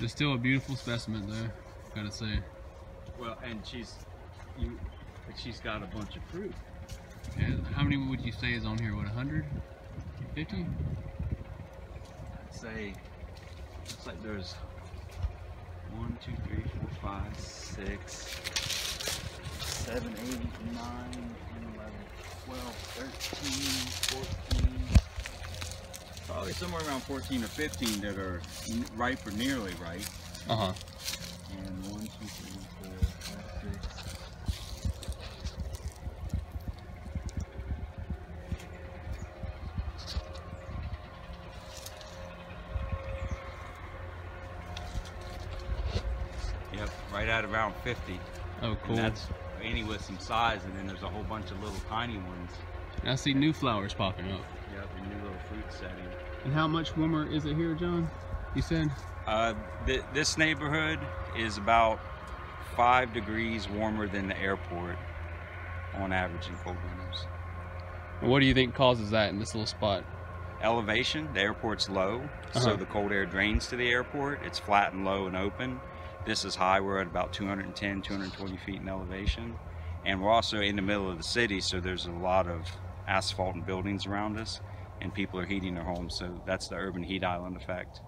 It's still a beautiful specimen, though. Gotta say. Well, and she's you, she's got a bunch of fruit. And how many would you say is on here? What, 100? 50? I'd say looks like there's one, two, three, four, five, six, seven, eight, nine, 10, 11, 12, 13, 14. Probably somewhere around 14 or 15 that are ripe or nearly ripe. Uh huh. And one, two, three, four, five, six. Yep, right at around 50. Oh, cool. And that's any with some size, and then there's a whole bunch of little tiny ones. And I see new flowers popping up. Yep, a new little fruit setting. And how much warmer is it here, John? You said? Uh, th- this neighborhood is about five degrees warmer than the airport on average in cold winters. And what do you think causes that in this little spot? Elevation, the airport's low, Uh-huh. so the cold air drains to the airport. It's flat and low and open. This is high, we're at about 210, 220 feet in elevation. And we're also in the middle of the city, so there's a lot of asphalt and buildings around us, and people are heating their homes, so that's the urban heat island effect.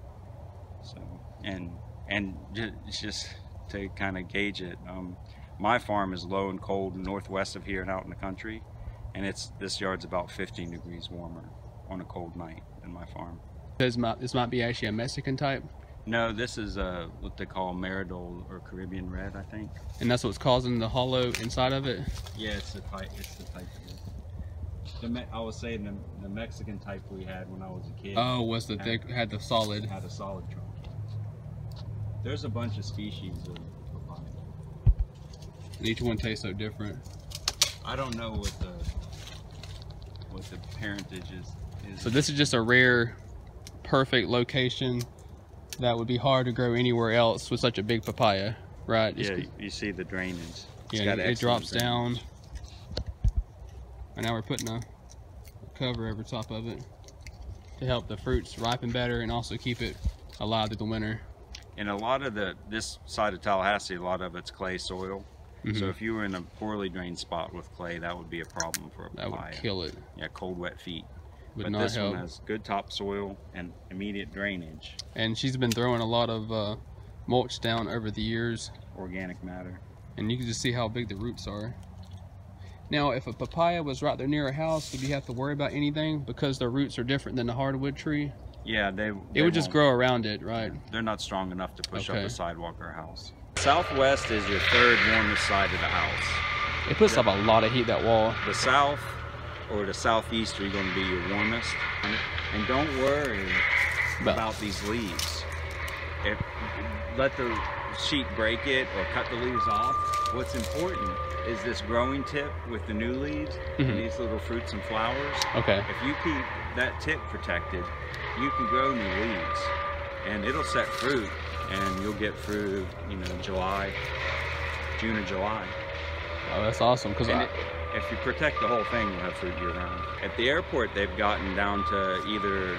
So, and and ju- just to kind of gauge it, um, my farm is low and cold northwest of here and out in the country, and it's this yard's about 15 degrees warmer on a cold night than my farm. This might, this might be actually a Mexican type, No, this is uh, what they call Maradol or Caribbean red, I think. and that's what's causing the hollow inside of it. Yeah, it's the type. It's the type of it. The Me- I was saying the, the Mexican type we had when I was a kid. Oh, was the thick, had the solid. had a solid trunk. There's a bunch of species of papaya. And each one tastes so different. I don't know what the what the parentage is. is. So this is just a rare, perfect location that would be hard to grow anywhere else with such a big papaya, right? Just yeah, 'cause- you see the drainage. It's yeah, got it, it drops drainage. down. And now we're putting a cover over top of it to help the fruits ripen better and also keep it alive through the winter. And a lot of the this side of Tallahassee, a lot of it's clay soil. So Mhm. if you were in a poorly drained spot with clay, that would be a problem for a That papaya. would kill it. Yeah, cold, wet feet. Would but not this help. one has good topsoil and immediate drainage, And she's been throwing a lot of uh, mulch down over the years, organic matter. and you can just see how big the roots are. Now, if a papaya was right there near a house, would you have to worry about anything because their roots are different than the hardwood tree? Yeah, they. It would just won't- grow around it, right? They're not strong enough to push Okay. up a sidewalk or a house. Southwest is your third warmest side of the house. It puts up a lot of heat that wall. The south or the southeast are going to be your warmest. And, and don't worry About- about these leaves. If let the sheet break it or cut the leaves off. What's important is this growing tip with the new leaves Mhm. and these little fruits and flowers. Okay. If you keep that tip protected, you can grow new leaves and it'll set fruit and you'll get fruit, you know, July, June or July. Oh, that's awesome. Because I, it, if you protect the whole thing, you'll have fruit year round. At the airport, they've gotten down to either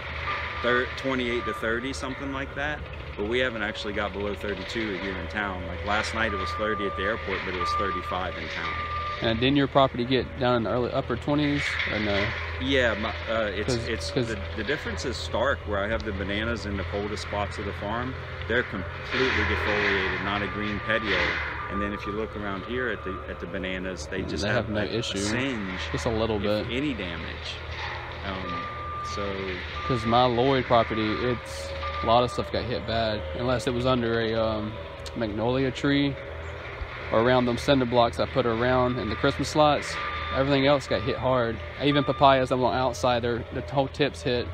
thir 28 to 30, something like that. But we haven't actually got below 32 here in town. Like last night, it was 30 at the airport, but it was 35 in town. and didn't your property get down in the early upper 20s or no? Yeah, my, uh, it's 'Cause- it's 'cause- the, the difference is stark. Where I have the bananas in the coldest spots of the farm, they're completely defoliated, not a green petiole. And then if you look around here at the at the bananas, they just They have, have no a, a issue. singe, Just a little bit. any damage. Um, so Because my Lloyd property, it's a lot of stuff got hit bad, unless it was under a um, magnolia tree or around them cinder blocks I put around in the Christmas lights. Everything else got hit hard. Even papayas that went outside, their the whole tips hit.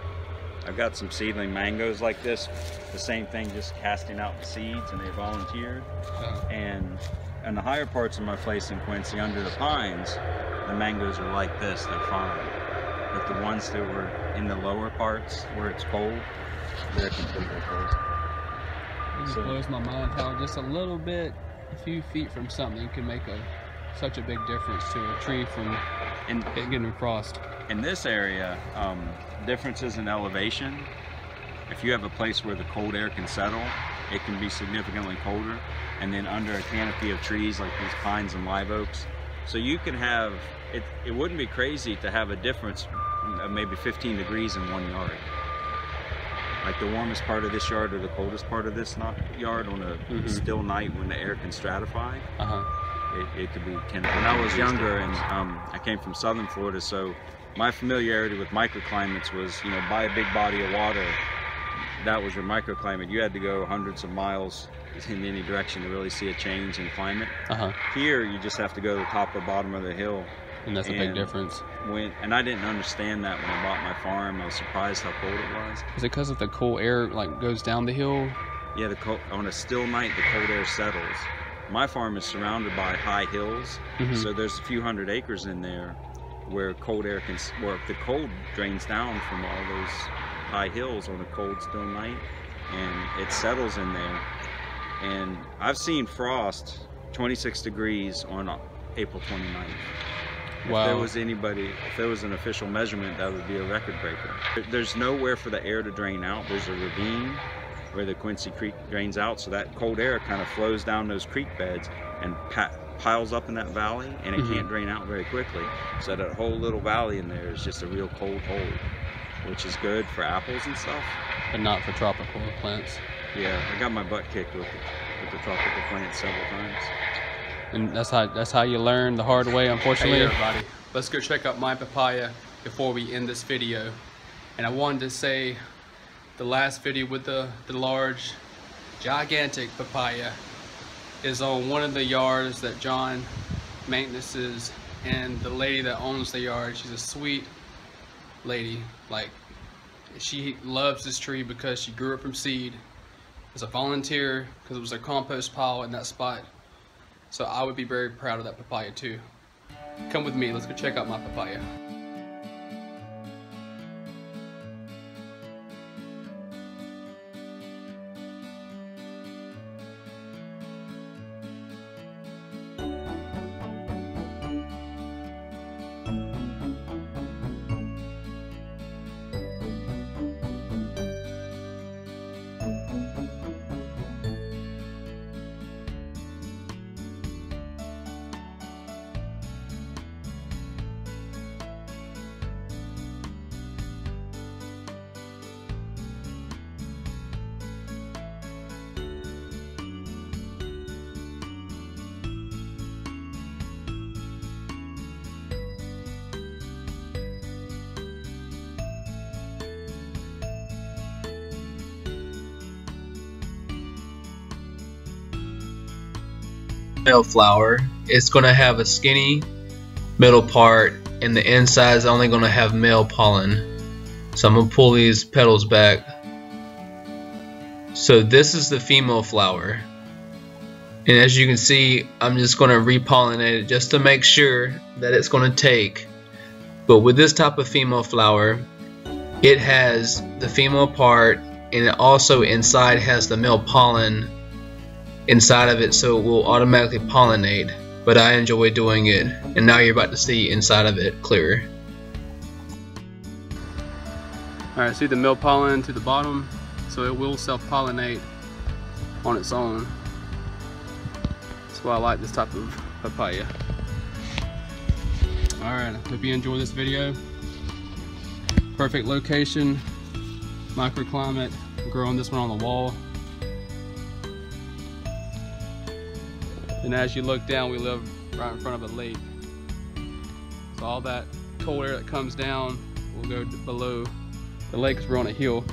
I've got some seedling mangoes like this. The same thing, just casting out the seeds, and they volunteered. And in the higher parts of my place in Quincy, under the pines, the mangoes are like this. They're fine. But the ones that were in the lower parts where it's cold, they're completely frozen. It just So- blows my mind how just a little bit, a few feet from something can make a such a big difference to a tree from And getting frost. in this area, um, differences in elevation. If you have a place where the cold air can settle, it can be significantly colder. And then under a canopy of trees like these pines and live oaks. So you can have, it, it wouldn't be crazy to have a difference of maybe 15 degrees in one yard. Like the warmest part of this yard or the coldest part of this not, yard on a Mhm. still night when the air can stratify Uh-huh. it, it could be 10. When I was younger and um, I came from southern Florida, so my familiarity with microclimates was, you know, by a big body of water, that was your microclimate. You had to go hundreds of miles in any direction to really see a change in climate. Uh-huh. Here, you just have to go to the top or bottom of the hill. And that's a big difference. When, and I didn't understand that when I bought my farm. I was surprised how cold it was. Is it because of the cool air like goes down the hill? Yeah, the cold, on a still night, the cold air settles. My farm is surrounded by high hills, Mhm. so there's a few hundred acres in there where cold air can, where the cold drains down from all those high hills on a cold, still night, and it settles in there. And I've seen frost 26 degrees on April 29th. If there was anybody, if there was an official measurement, that would be a record breaker. There's nowhere for the air to drain out. There's a ravine where the Quincy Creek drains out, so that cold air kind of flows down those creek beds and pa- piles up in that valley, and it Mhm. can't drain out very quickly. So that whole little valley in there is just a real cold hole, which is good for apples and stuff. But not for tropical plants. Yeah, I got my butt kicked with the, with the tropical plants several times. And that's how that's how you learn the hard way, unfortunately. Hey everybody, let's go check out my papaya before we end this video. And I wanted to say the last video with the, the large, gigantic papaya is on one of the yards that John maintenances and the lady that owns the yard, she's a sweet lady. Like she loves this tree because she grew it from seed as a volunteer because it was a compost pile in that spot. So I would be very proud of that papaya too. Come with me, let's go check out my papaya. Flower. It's going to have a skinny middle part, and the inside is only going to have male pollen. So I'm going to pull these petals back. So this is the female flower. And as you can see, I'm just going to repollinate it just to make sure that it's going to take. But with this type of female flower, it has the female part and it also inside has the male pollen inside of it so it will automatically pollinate but I enjoy doing it and now you're about to see inside of it clearer. Alright, see the male pollen to the bottom, so it will self-pollinate on its own. That's why I like this type of papaya. Alright, hope you enjoy this video. Perfect location, microclimate, growing this one on the wall. And as you look down, we live right in front of a lake. So all that cold air that comes down will go below the lake 'cause we're on a hill.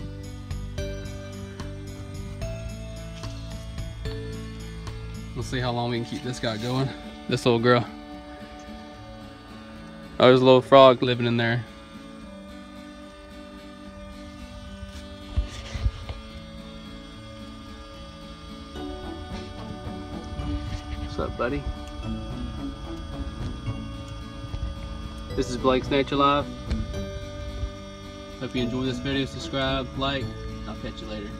Let's see how long we can keep this guy going. This little girl. Oh, there's a little frog living in there. What's up, buddy? This is Blake's Nature Life. Hope you enjoy this video. Subscribe, like. I'll catch you later.